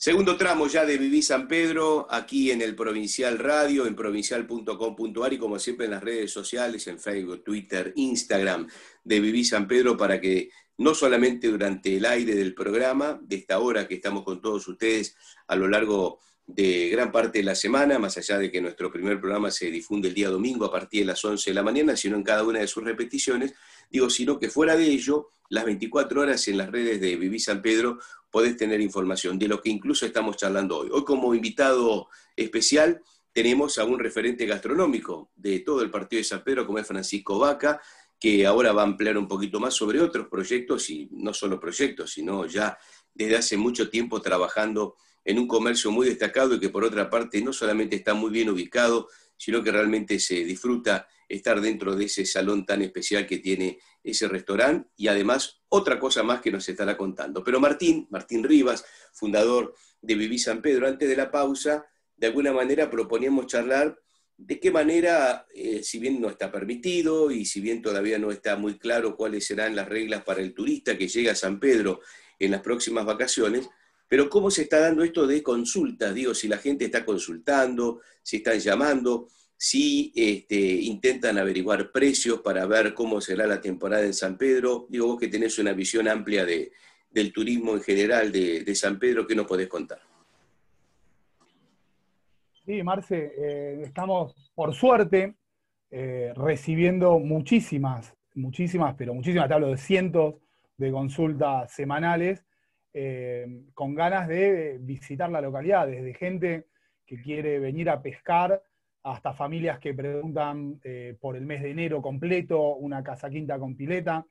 Segundo tramo ya de Viví San Pedro, aquí en el Provincial Radio, en provincial.com.ar y como siempre en las redes sociales, en Facebook, Twitter, Instagram de Viví San Pedro, para que no solamente durante el aire del programa, de esta hora que estamos con todos ustedes a lo largo de gran parte de la semana, más allá de que nuestro primer programa se difunde el día domingo a partir de las 11 de la mañana, sino en cada una de sus repeticiones, digo, sino que fuera de ello, las 24 horas en las redes de Viví San Pedro podés tener información de lo que incluso estamos charlando hoy. Hoy como invitado especial tenemos a un referente gastronómico de todo el partido de San Pedro, como es Francisco Vaca, que ahora va a ampliar un poquito más sobre otros proyectos, y no solo proyectos, sino ya desde hace mucho tiempo trabajando en un comercio muy destacado y que por otra parte no solamente está muy bien ubicado, sino que realmente se disfruta estar dentro de ese salón tan especial que tiene ese restaurante y además otra cosa más que nos estará contando. Pero Martín, Martín Rivas, fundador de Viví San Pedro, antes de la pausa, de alguna manera proponíamos charlar de qué manera, eh, si bien no está permitido y si bien todavía no está muy claro cuáles serán las reglas para el turista que llega a San Pedro en las próximas vacaciones, pero cómo se está dando esto de consultas, digo, si la gente está consultando, si están llamando, si este, intentan averiguar precios para ver cómo será la temporada en San Pedro. Digo, vos que tenés una visión amplia de, del turismo en general de, San Pedro, ¿qué nos podés contar? Sí, Marce, eh, estamos por suerte eh, recibiendo muchísimas, muchísimas, pero muchísimas, te hablo de cientos de consultas semanales eh, con ganas de visitar la localidad, desde gente que quiere venir a pescar hasta familias que preguntan eh, por el mes de enero completo, una casa quinta con pileta.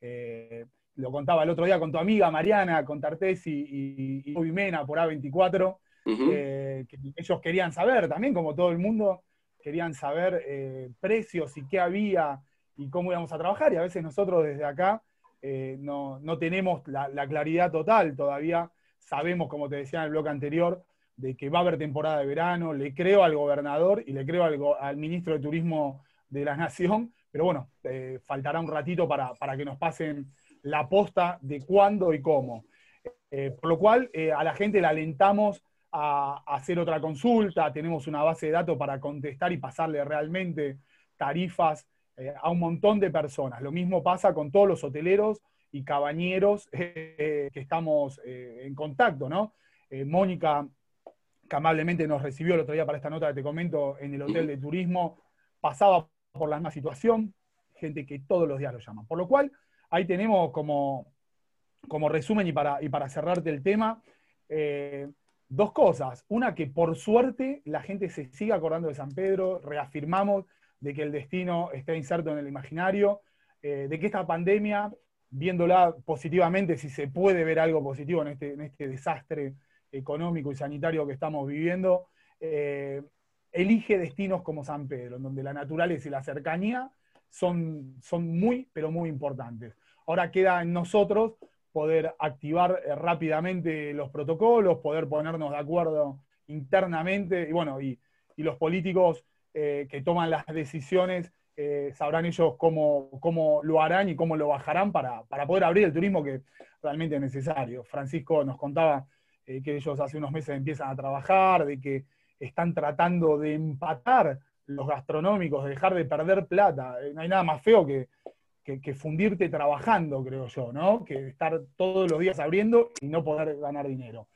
Eh, lo contaba el otro día con tu amiga Mariana, con Tartés y, y, Mena por A24, que ellos querían saber también, como todo el mundo, querían saber precios y qué había y cómo íbamos a trabajar. Y a veces nosotros desde acá eh, no, tenemos la, claridad total todavía. Sabemos, como te decía en el bloque anterior, de que va a haber temporada de verano. Le creo al gobernador y le creo al, ministro de Turismo de la Nación, pero bueno, eh, faltará un ratito para, que nos pasen la posta de cuándo y cómo. Eh, por lo cual, a la gente le alentamos a, hacer otra consulta, tenemos una base de datos para contestar y pasarle realmente tarifas eh, a un montón de personas. Lo mismo pasa con todos los hoteleros y cabañeros eh, que estamos eh, en contacto, ¿no? Mónica, que amablemente nos recibió el otro día para esta nota que te comento en el hotel de turismo, pasaba por la misma situación, gente que todos los días lo llaman. Por lo cual, ahí tenemos como, como resumen y para, y para cerrarte el tema, dos cosas. Una, que por suerte la gente se sigue acordando de San Pedro, reafirmamos de que el destino está inserto en el imaginario, eh, de que esta pandemia, viéndola positivamente, si se puede ver algo positivo en este, en este desastre económico y sanitario que estamos viviendo, eh, elige destinos como San Pedro, en donde la naturaleza y la cercanía son, son muy, pero muy importantes. Ahora queda en nosotros poder activar eh, rápidamente los protocolos, poder ponernos de acuerdo internamente, y bueno, y, y los políticos eh, que toman las decisiones eh, sabrán ellos cómo, cómo, lo harán y cómo lo bajarán para, poder abrir el turismo que realmente es necesario. Francisco nos contaba eh, que ellos hace unos meses empiezan a trabajar, de que están tratando de empatar los gastronómicos, de dejar de perder plata. No hay nada más feo que, que, fundirte trabajando, creo yo, ¿no? Que estar todos los días abriendo y no poder ganar dinero.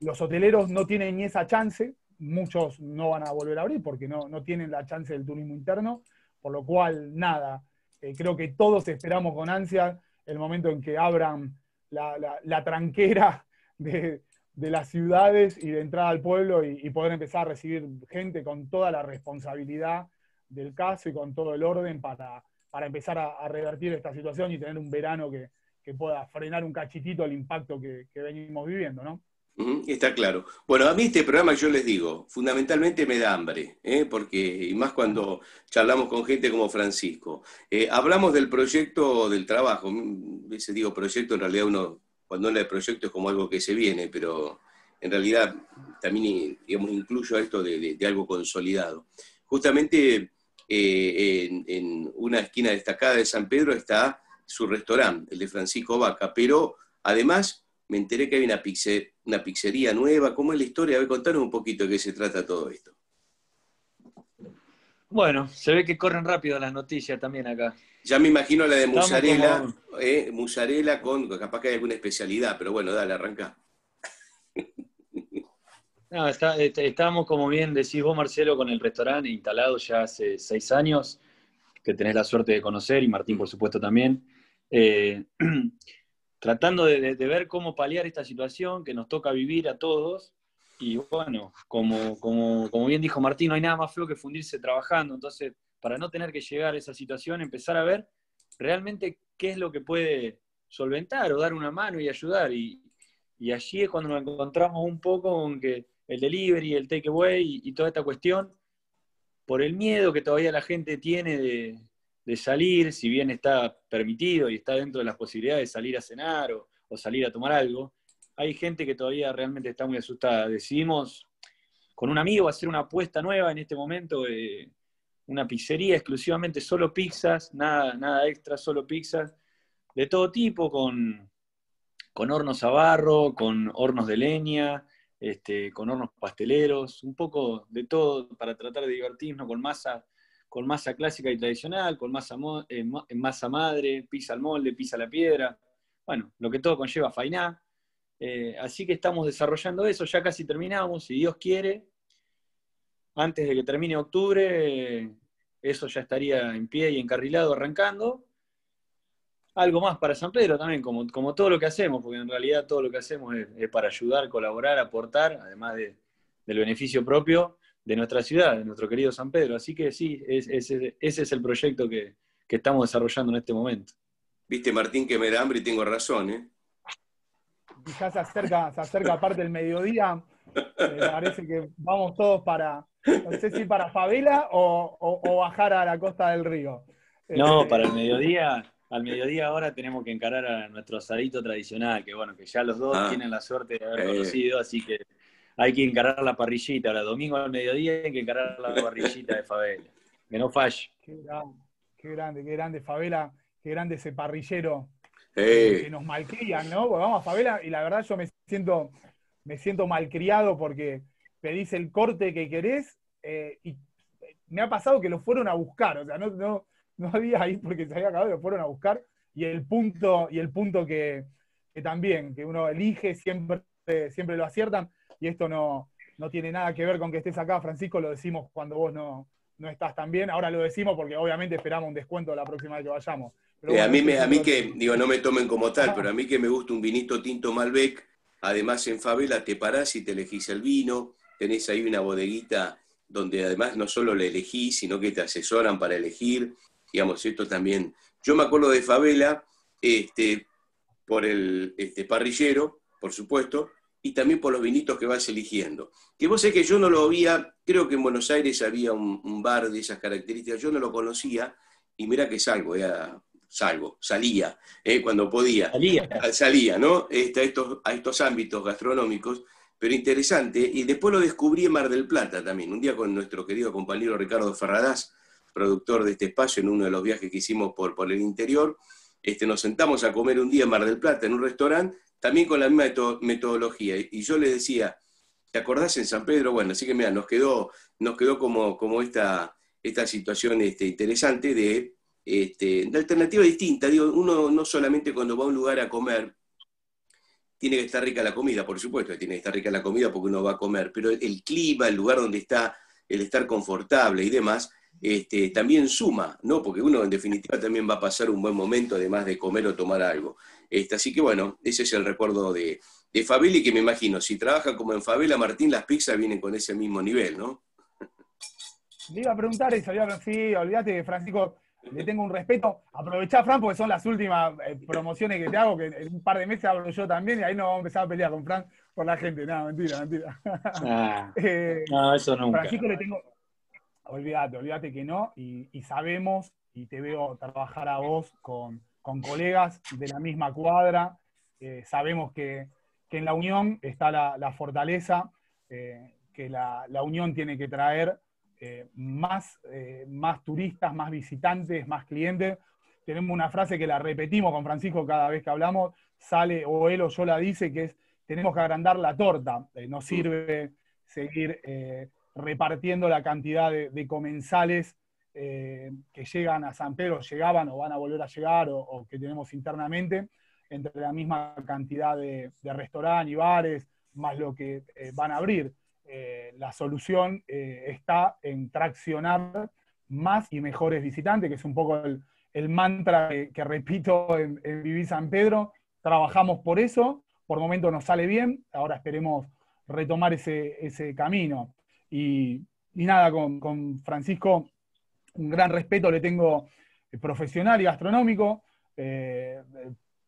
los hoteleros no tienen ni esa chance, muchos no van a volver a abrir porque no, tienen la chance del turismo interno, por lo cual, nada, eh, creo que todos esperamos con ansia el momento en que abran la, tranquera de, las ciudades y de entrada al pueblo y, poder empezar a recibir gente con toda la responsabilidad del caso y con todo el orden para, para empezar a, revertir esta situación y tener un verano que, pueda frenar un cachitito el impacto que, que venimos viviendo, ¿no? Está claro. Bueno, a mí este programa yo les digo, fundamentalmente me da hambre, ¿eh? porque, y más cuando charlamos con gente como Francisco. Eh, hablamos del proyecto del trabajo, ese digo proyecto, en realidad uno, cuando habla de proyecto es como algo que se viene, pero en realidad también, digamos, incluyo esto de, algo consolidado. Justamente eh, en, en una esquina destacada de San Pedro está su restaurante, el de Francisco Vaca, pero además me enteré que hay una, una pizzería nueva. ¿Cómo es la historia? A ver, contanos un poquito de qué se trata todo esto. Bueno, se ve que corren rápido las noticias también acá. Ya me imagino la de mozzarella, eh, mozzarella con, capaz que hay alguna especialidad, pero bueno, dale, arranca. No, está, este, estábamos, como bien decís vos, Marcelo, con el restaurante instalado ya hace seis años, que tenés la suerte de conocer, y Martín, por supuesto, también. Eh, tratando de, ver cómo paliar esta situación que nos toca vivir a todos. Y bueno, como, como, como bien dijo Martín, no hay nada más feo que fundirse trabajando. Entonces, para no tener que llegar a esa situación, empezar a ver realmente qué es lo que puede solventar o dar una mano y ayudar. Y, y allí es cuando nos encontramos un poco con que el delivery, el takeaway y, toda esta cuestión, por el miedo que todavía la gente tiene de, salir, si bien está permitido y está dentro de las posibilidades de salir a cenar o, salir a tomar algo, hay gente que todavía realmente está muy asustada. Decidimos con un amigo hacer una apuesta nueva en este momento, de una pizzería exclusivamente solo pizzas, nada, nada extra, solo pizzas, de todo tipo, con, con hornos a barro, con hornos de leña, este, con hornos pasteleros, un poco de todo para tratar de divertirnos con masa, con masa clásica y tradicional, con masa, eh, masa madre, pizza al molde, pizza a la piedra, bueno, lo que todo conlleva fainá. Eh, así que estamos desarrollando eso, ya casi terminamos, si Dios quiere, antes de que termine octubre, eso ya estaría en pie y encarrilado arrancando. Algo más para San Pedro también, como, como todo lo que hacemos, porque en realidad todo lo que hacemos es, para ayudar, colaborar, aportar, además de, del beneficio propio de nuestra ciudad, de nuestro querido San Pedro. Así que sí, ese es el proyecto que, estamos desarrollando en este momento. Viste, Martín, que me da hambre y tengo razón, ¿eh? Ya se acerca, se acerca parte del mediodía. Me parece que vamos todos para, no sé si para favela o, o bajar a la costa del río. No, para el mediodía al mediodía ahora tenemos que encarar a nuestro asadito tradicional, que bueno, que ya los dos ah. tienen la suerte de haber eh. conocido, así que hay que encarar la parrillita. Ahora, domingo al mediodía hay que encarar la parrillita de Favela. Que no falle. Qué grande, qué grande, qué grande Favela, qué grande ese parrillero que nos malcrían, ¿no? Porque vamos a Favela y la verdad yo me siento, me siento malcriado porque pedís el corte que querés eh, y me ha pasado que lo fueron a buscar, o sea, no, no, no había ahí porque se había acabado, lo fueron a buscar. Y el punto, y el punto que, también, que uno elige, siempre, siempre lo aciertan. Y esto no, no tiene nada que ver con que estés acá, Francisco, lo decimos cuando vos no, no estás tan bien. Ahora lo decimos porque obviamente esperamos un descuento la próxima vez que vayamos. Eh, a, mí me, a mí que, digo, no me tomen como tal, pero a mí que me gusta un vinito tinto Malbec, además en Favela te parás y te elegís el vino, tenés ahí una bodeguita donde además no solo le elegís, sino que te asesoran para elegir, digamos, esto también. Yo me acuerdo de Favela, este, por el este, parrillero, por supuesto, y también por los vinitos que vas eligiendo. Que vos sé que yo no lo había, creo que en Buenos Aires había un, bar de esas características, yo no lo conocía, y mira que salgo, ya salgo, salía, eh, cuando podía. Salía. Salía, ¿no? Este, a, estos, a estos ámbitos gastronómicos, pero interesante. Y después lo descubrí en Mar del Plata también, un día con nuestro querido compañero Ricardo Ferradás, productor de este espacio, en uno de los viajes que hicimos por, por el interior, este, nos sentamos a comer un día en Mar del Plata, en un restaurante, también con la misma metodología. Y yo le decía, ¿te acordás en San Pedro? Bueno, así que mira, nos quedó, nos quedó como, como esta, esta situación este, interesante de, este, de alternativa distinta. Digo, uno no solamente cuando va a un lugar a comer, tiene que estar rica la comida, por supuesto, tiene que estar rica la comida porque uno va a comer, pero el clima, el lugar donde está, el estar confortable y demás, este, también suma, ¿no? Porque uno en definitiva también va a pasar un buen momento, además de comer o tomar algo. Este, así que bueno, ese es el recuerdo de, de y que me imagino, si trabaja como en Favela, Martín, las pizzas vienen con ese mismo nivel, ¿no? Le iba a preguntar eso, sí, olvídate, Francisco, le tengo un respeto. Aprovechá, Fran, porque son las últimas eh, promociones que te hago, que en un par de meses hablo yo también, y ahí nos vamos a empezar a pelear con Fran por la gente. No, mentira, mentira. Ah, eh, no, eso nunca. Francisco le tengo, Olvídate, olvídate que no. Y, sabemos, y te veo trabajar a vos con, colegas de la misma cuadra. Eh, sabemos que, en la unión está la, fortaleza, eh, que la, unión tiene que traer eh, más, más turistas, más visitantes, más clientes. Tenemos una frase que la repetimos con Francisco cada vez que hablamos, sale, o él o yo la dice, que es, tenemos que agrandar la torta, no sirve seguir repartiendo la cantidad de, comensales que llegan a San Pedro, llegaban o van a volver a llegar, o, que tenemos internamente, entre la misma cantidad de, restaurantes y bares, más lo que van a abrir. Eh, la solución eh, está en traccionar más y mejores visitantes, que es un poco el, mantra que, repito en, Vivir San Pedro. Trabajamos por eso, por momento nos sale bien, ahora esperemos retomar ese, camino. Y, nada, con, Francisco, un gran respeto le tengo eh, profesional y gastronómico.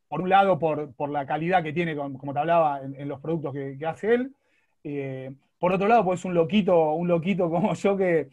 por un lado, por, la calidad que tiene, como te hablaba, en, los productos que, hace él. Por otro lado, pues un loquito, un loquito como yo que,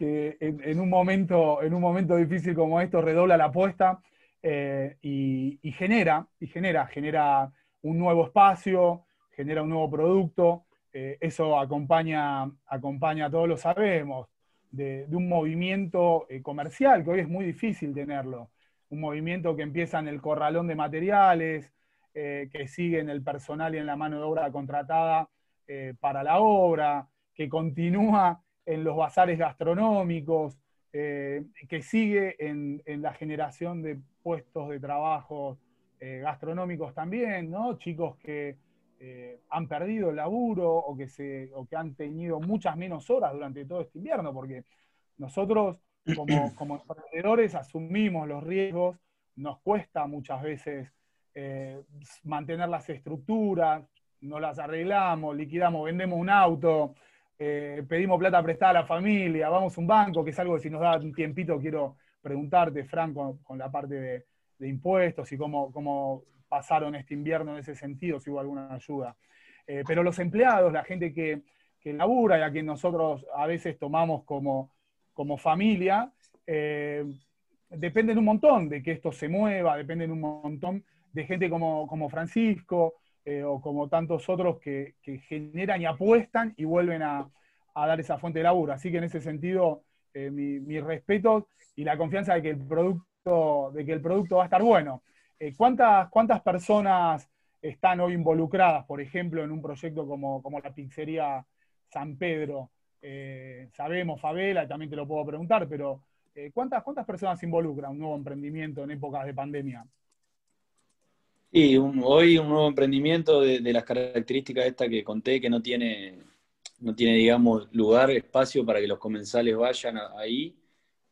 en, un momento, en un momento difícil como esto redobla la apuesta eh, y, genera, y genera, genera un nuevo espacio, genera un nuevo producto. Eh, eso acompaña, acompaña, todos lo sabemos, de, un movimiento eh, comercial que hoy es muy difícil tenerlo. Un movimiento que empieza en el corralón de materiales, que sigue en el personal y en la mano de obra contratada eh, para la obra, que continúa en los bazares gastronómicos, eh, que sigue en, la generación de puestos de trabajo eh, gastronómicos también, ¿no? Chicos que han perdido el laburo o que, se, o que han tenido muchas menos horas durante todo este invierno, porque nosotros como, como emprendedores asumimos los riesgos, nos cuesta muchas veces mantener las estructuras, no las arreglamos, liquidamos, vendemos un auto, eh, pedimos plata prestada a la familia, vamos a un banco, que es algo que si nos da un tiempito quiero preguntarte, Franco, con, la parte de, impuestos y cómo, cómo, pasaron este invierno en ese sentido, si hubo alguna ayuda. Eh, pero los empleados, la gente que, labura y a quien nosotros a veces tomamos como, como familia, eh, dependen un montón de que esto se mueva, dependen un montón de gente como, como Francisco, eh, o como tantos otros que, generan y apuestan y vuelven a, dar esa fuente de laburo. Así que en ese sentido, eh, mi, respeto y la confianza de que el producto, de que el producto va a estar bueno. Eh, ¿cuántas, ¿Cuántas personas están hoy involucradas, por ejemplo, en un proyecto como, como la pizzería San Pedro? sabemos, Favela, también te lo puedo preguntar, pero ¿cuántas, ¿cuántas personas involucra un nuevo emprendimiento en épocas de pandemia? Sí, hoy un nuevo emprendimiento de, las características esta que conté, que no tiene, no tiene, digamos, lugar, espacio para que los comensales vayan ahí,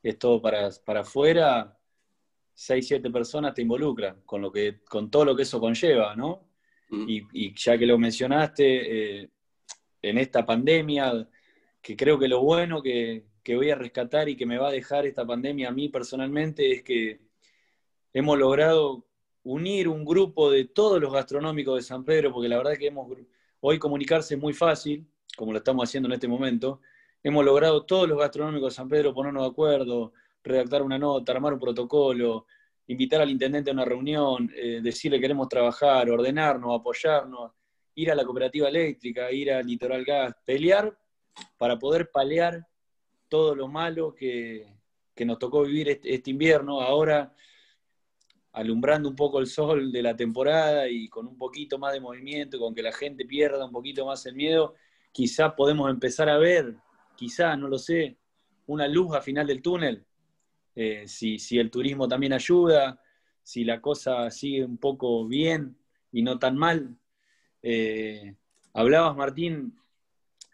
es todo para, para afuera, seis, siete personas te involucran, con, lo que, con todo lo que eso conlleva, ¿no? Mm. Y, ya que lo mencionaste, eh, en esta pandemia, que creo que lo bueno que, que voy a rescatar y que me va a dejar esta pandemia a mí personalmente es que hemos logrado unir un grupo de todos los gastronómicos de San Pedro, porque la verdad es que hemos, hoy comunicarse es muy fácil, como lo estamos haciendo en este momento. Hemos logrado todos los gastronómicos de San Pedro ponernos de acuerdo, redactar una nota, armar un protocolo, invitar al intendente a una reunión, eh, decirle queremos trabajar, ordenarnos, apoyarnos, ir a la cooperativa eléctrica, ir al Litoral Gas, pelear para poder paliar todo lo malo que, nos tocó vivir este, este invierno. Ahora alumbrando un poco el sol de la temporada y con un poquito más de movimiento, con que la gente pierda un poquito más el miedo, quizá podemos empezar a ver, quizá, no lo sé, una luz al final del túnel. Eh, si, el turismo también ayuda, si la cosa sigue un poco bien y no tan mal. Eh, hablabas, Martín,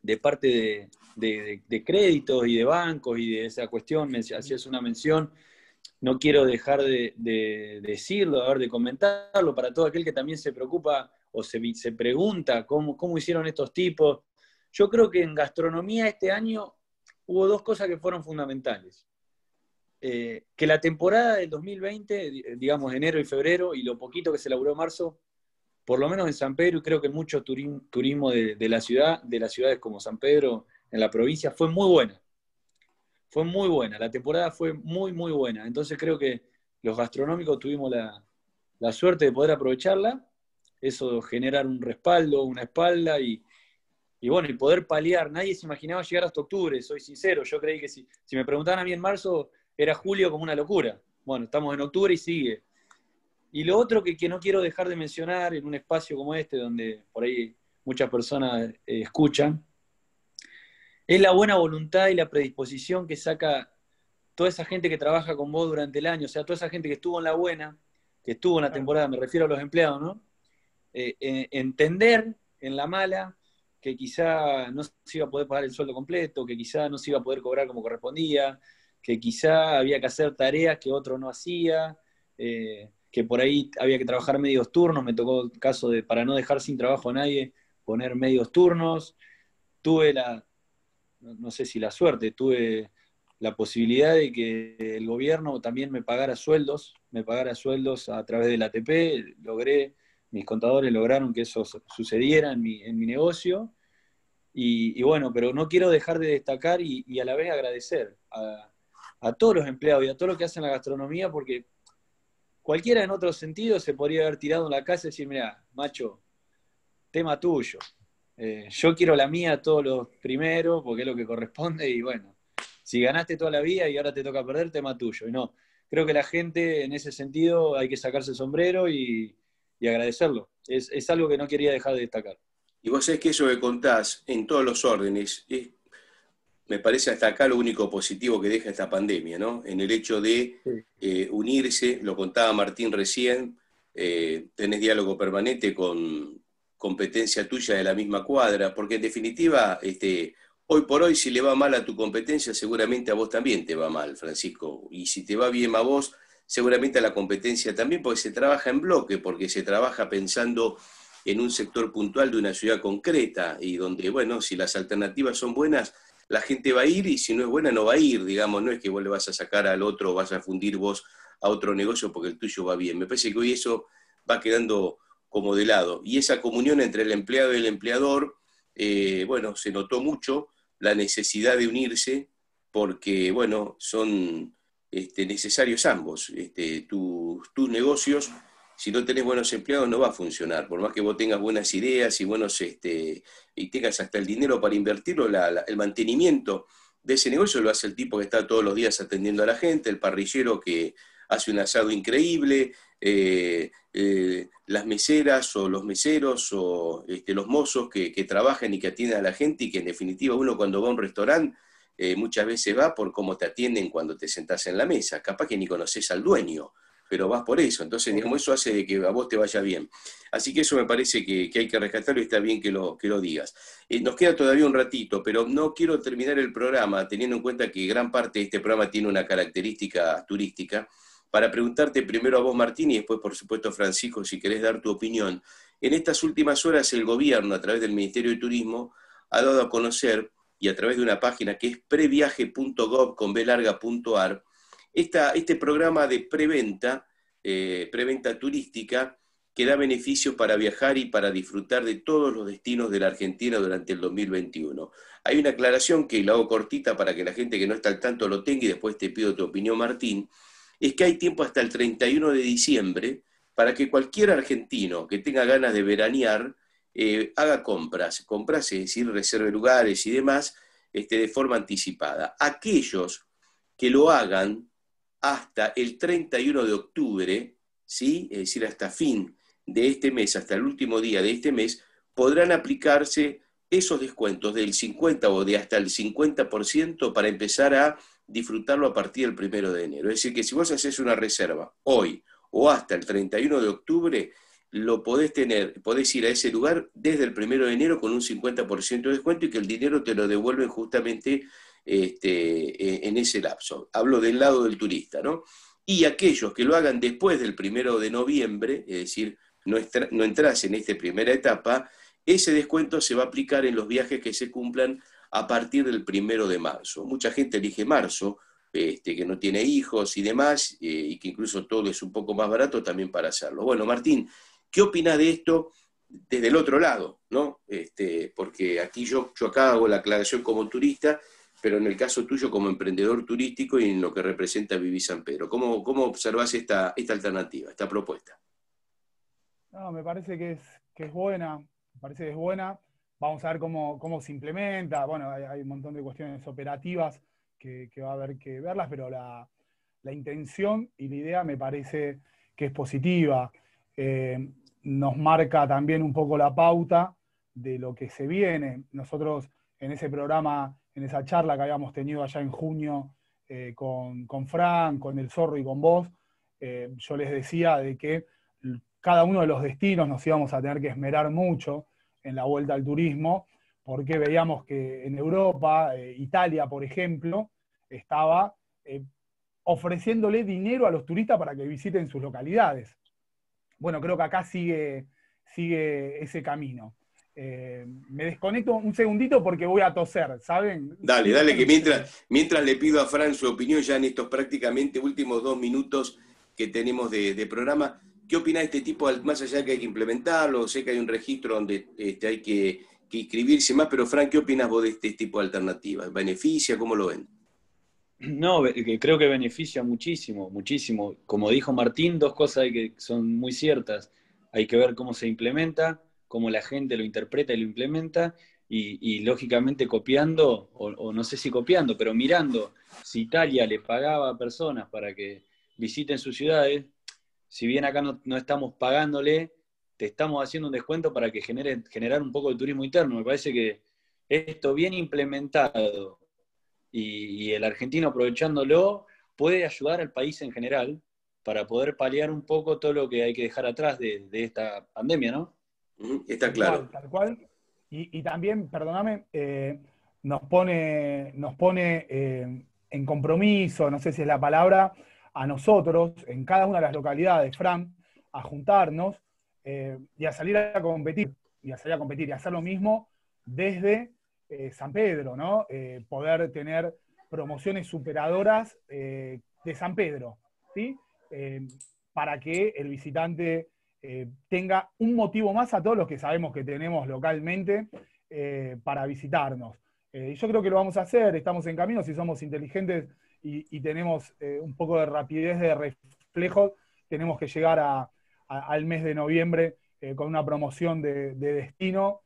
de parte de, de, créditos y de bancos y de esa cuestión, hacías una mención no quiero dejar de, decirlo, de comentarlo para todo aquel que también se preocupa o se, se pregunta cómo, cómo hicieron estos tipos. Yo creo que en gastronomía este año hubo dos cosas que fueron fundamentales. Eh, que la temporada del 2020, digamos enero y febrero, y lo poquito que se elaboró en marzo, por lo menos en San Pedro y creo que mucho turismo de, de, la ciudad, de las ciudades como San Pedro en la provincia, fue muy buena fue muy buena, la temporada fue muy, muy buena. Entonces creo que los gastronómicos tuvimos la, suerte de poder aprovecharla, eso generar un respaldo, una espalda y, bueno, y poder paliar. Nadie se imaginaba llegar hasta octubre, soy sincero, yo creí que si, si me preguntaban a mí en marzo, era julio como una locura. Bueno, estamos en octubre y sigue. Y lo otro que, no quiero dejar de mencionar en un espacio como este, donde por ahí muchas personas eh, escuchan, es la buena voluntad y la predisposición que saca toda esa gente que trabaja con vos durante el año, o sea, toda esa gente que estuvo en la buena, que estuvo en la temporada, me refiero a los empleados, ¿no? Eh, entender en la mala que quizá no se iba a poder pagar el sueldo completo, que quizá no se iba a poder cobrar como correspondía, que quizá había que hacer tareas que otro no hacía, eh, que por ahí había que trabajar medios turnos, me tocó el caso de, para no dejar sin trabajo a nadie, poner medios turnos. Tuve la, no sé si la suerte, tuve la posibilidad de que el gobierno también me pagara sueldos, me pagara sueldos a través del ATP, logré, mis contadores lograron que eso sucediera en mi, en mi negocio. Y, bueno, pero no quiero dejar de destacar y, a la vez agradecer a, a, todos los empleados y a todos los que hacen la gastronomía, porque cualquiera en otro sentido se podría haber tirado en la casa y decir, mira, macho, tema tuyo. Eh, yo quiero la mía todos los primeros, porque es lo que corresponde, y bueno, si ganaste toda la vida y ahora te toca perder, tema tuyo. Y no, creo que la gente en ese sentido hay que sacarse el sombrero y, agradecerlo. Es, algo que no quería dejar de destacar. Y vos sabés que eso que contás en todos los órdenes, me parece hasta acá lo único positivo que deja esta pandemia, ¿no? En el hecho de eh, unirse, lo contaba Martín recién, eh, tenés diálogo permanente con competencia tuya de la misma cuadra, porque en definitiva, este, Hoy por hoy, si le va mal a tu competencia, seguramente a vos también te va mal, Francisco. Y si te va bien a vos, seguramente a la competencia también, porque se trabaja en bloque, porque se trabaja pensando en un sector puntual de una ciudad concreta y donde, bueno, si las alternativas son buenas, la gente va a ir y si no es buena no va a ir, digamos, no es que vos le vas a sacar al otro vas a fundir vos a otro negocio porque el tuyo va bien. Me parece que hoy eso va quedando como de lado. Y esa comunión entre el empleado y el empleador, eh, bueno, se notó mucho la necesidad de unirse porque, bueno, son este, necesarios ambos. Este, tus negocios, si no tenés buenos empleados, no va a funcionar. Por más que vos tengas buenas ideas y, buenos, este, y tengas hasta el dinero para invertirlo, el mantenimiento de ese negocio lo hace el tipo que está todos los días atendiendo a la gente, el parrillero que hace un asado increíble, eh, eh, las meseras o los meseros o este, los mozos que, trabajan y que atienden a la gente y que en definitiva uno cuando va a un restaurante eh, muchas veces va por cómo te atienden cuando te sentás en la mesa. Capaz que ni conoces al dueño, pero vas por eso. Entonces, digamos, eso hace de que a vos te vaya bien. Así que eso me parece que, hay que rescatarlo y está bien que lo, que lo digas. nos queda todavía un ratito, pero no quiero terminar el programa teniendo en cuenta que gran parte de este programa tiene una característica turística para preguntarte primero a vos, Martín, y después, por supuesto, Francisco, si querés dar tu opinión. En estas últimas horas, el gobierno, a través del Ministerio de Turismo, ha dado a conocer, y a través de una página que es previaje.gov con este programa de preventa, eh, preventa turística, que da beneficios para viajar y para disfrutar de todos los destinos de la Argentina durante el 2021. Hay una aclaración que la hago cortita para que la gente que no está al tanto lo tenga y después te pido tu opinión, Martín es que hay tiempo hasta el 31 de diciembre para que cualquier argentino que tenga ganas de veranear eh, haga compras, compras, es decir, reserve lugares y demás, este, de forma anticipada. Aquellos que lo hagan hasta el 31 de octubre, ¿sí? es decir, hasta fin de este mes, hasta el último día de este mes, podrán aplicarse esos descuentos del 50 o de hasta el 50% para empezar a disfrutarlo a partir del primero de enero. Es decir, que si vos haces una reserva hoy o hasta el 31 de octubre, lo podés tener, podés ir a ese lugar desde el primero de enero con un 50% de descuento y que el dinero te lo devuelven justamente este, e, en ese lapso. Hablo del lado del turista, ¿no? Y aquellos que lo hagan después del primero de noviembre, es decir, no, no entras en esta primera etapa, ese descuento se va a aplicar en los viajes que se cumplan a partir del primero de marzo. Mucha gente elige marzo, este, que no tiene hijos y demás, eh, y que incluso todo es un poco más barato también para hacerlo. Bueno, Martín, ¿qué opinas de esto desde el otro lado? ¿no? Este, porque aquí yo, yo acá hago la aclaración como turista, pero en el caso tuyo como emprendedor turístico y en lo que representa Viví San Pedro. ¿Cómo, cómo observas esta, esta alternativa, esta propuesta? No, me parece que es, que es buena, me parece que es buena. Vamos a ver cómo, se implementa. Bueno, hay, un montón de cuestiones operativas que, va a haber que verlas, pero la, intención y la idea me parece que que es positiva. Eh, nos marca también un poco la pauta de lo que se viene. Nosotros en ese programa, en esa charla que habíamos tenido allá en junio eh, con, con Fran, con el Zorro y con vos, eh, yo les decía de que cada uno de los destinos nos íbamos a tener que esmerar mucho en la vuelta al turismo, porque veíamos que en Europa, eh, Italia, por ejemplo, estaba ofreciéndole dinero a los turistas para que visiten sus localidades. Bueno, creo que acá sigue, sigue ese camino. Eh, me desconecto un segundito porque voy a toser, ¿saben? Dale, dale, que mientras, mientras le pido a Fran su opinión ya en estos prácticamente últimos dos minutos que tenemos de, programa, ¿qué opina de este tipo, más allá de que hay que implementarlo? Sé que hay un registro donde este, hay que, inscribirse más, pero Fran, ¿qué opinas vos de este tipo de alternativas? ¿Beneficia? ¿Cómo lo ven? No, creo que beneficia muchísimo, muchísimo. Como dijo Martín, dos cosas que son muy ciertas. Hay que ver cómo se implementa cómo la gente lo interpreta y lo implementa, y, lógicamente copiando, o, no sé si copiando, pero mirando si Italia le pagaba a personas para que visiten sus ciudades, si bien acá no, estamos pagándole, te estamos haciendo un descuento para que genere generar un poco de turismo interno. Me parece que esto bien implementado y, el argentino aprovechándolo puede ayudar al país en general para poder paliar un poco todo lo que hay que dejar atrás de esta pandemia, ¿no? Está claro. Tal cual. Y, también, perdóname, eh, nos pone, nos pone eh, en compromiso, no sé si es la palabra, a nosotros, en cada una de las localidades, Fran, a juntarnos eh, y a salir a competir, y a salir a competir, y a hacer lo mismo desde San Pedro, ¿no? poder tener promociones superadoras de San Pedro, ¿sí? para que el visitante eh, tenga un motivo más a todos los que sabemos que tenemos localmente eh, para visitarnos. Eh, yo creo que lo vamos a hacer, estamos en camino, si somos inteligentes y, tenemos un poco de rapidez de reflejo, tenemos que llegar al mes de noviembre con una promoción de, destino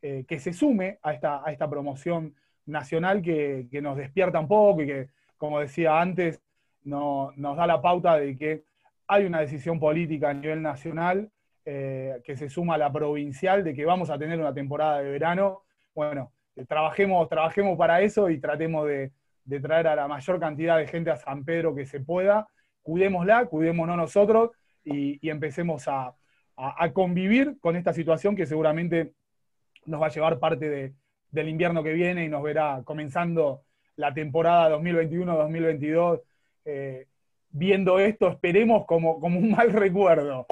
que se sume a esta, a esta promoción nacional que, nos despierta un poco y que, como decía antes, nos da la pauta de que hay una decisión política a nivel nacional eh, que se suma a la provincial de que vamos a tener una temporada de verano. Bueno, eh, trabajemos, trabajemos para eso y tratemos de, traer a la mayor cantidad de gente a San Pedro que se pueda. Cuidémosla, cuidémonos nosotros y, empecemos a, convivir con esta situación que seguramente nos va a llevar parte del invierno que viene y nos verá comenzando la temporada 2021-2022 viendo esto, esperemos como, como un mal recuerdo.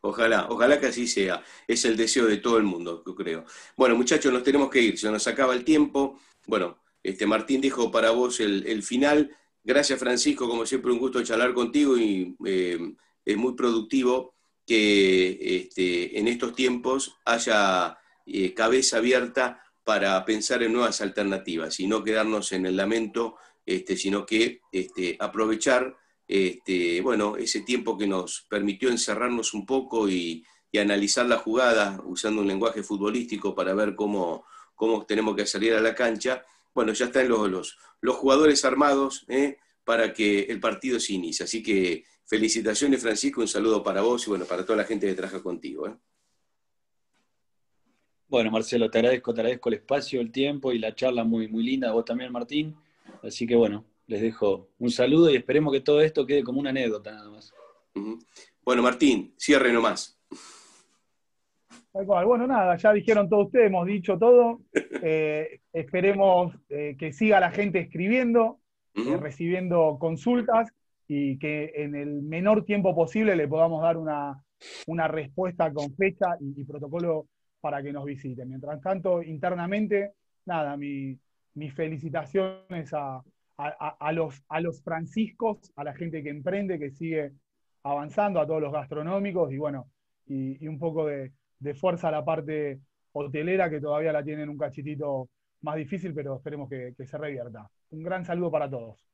Ojalá, ojalá que así sea. Es el deseo de todo el mundo, yo creo. Bueno, muchachos, nos tenemos que ir, se nos acaba el tiempo. Bueno, este Martín dijo para vos el, final. Gracias, Francisco, como siempre, un gusto charlar contigo y eh, es muy productivo que este, en estos tiempos haya eh, cabeza abierta para pensar en nuevas alternativas y no quedarnos en el lamento este, sino que este, aprovechar este, bueno, ese tiempo que nos permitió encerrarnos un poco y, analizar la jugada usando un lenguaje futbolístico para ver cómo, cómo tenemos que salir a la cancha. Bueno, ya están los, los, jugadores armados ¿eh? para que el partido se inicie. Así que felicitaciones, Francisco, un saludo para vos y bueno, para toda la gente que trabaja contigo. ¿eh? Bueno, Marcelo, te agradezco, te agradezco el espacio, el tiempo y la charla muy, muy linda. Vos también, Martín. Así que bueno, les dejo un saludo y esperemos que todo esto quede como una anécdota nada más. Bueno, Martín, cierre nomás. Bueno, nada, ya dijeron todos ustedes, hemos dicho todo. Eh, esperemos eh, que siga la gente escribiendo, eh, recibiendo consultas y que en el menor tiempo posible le podamos dar una, respuesta con fecha y, y, protocolo para que nos visiten. Mientras tanto, internamente, nada, mi, mis felicitaciones a, los, a los franciscos, a la gente que emprende, que sigue avanzando, a todos los gastronómicos y bueno, y, un poco de, fuerza a la parte hotelera que todavía la tienen un cachitito más difícil, pero esperemos que se revierta. Un gran saludo para todos.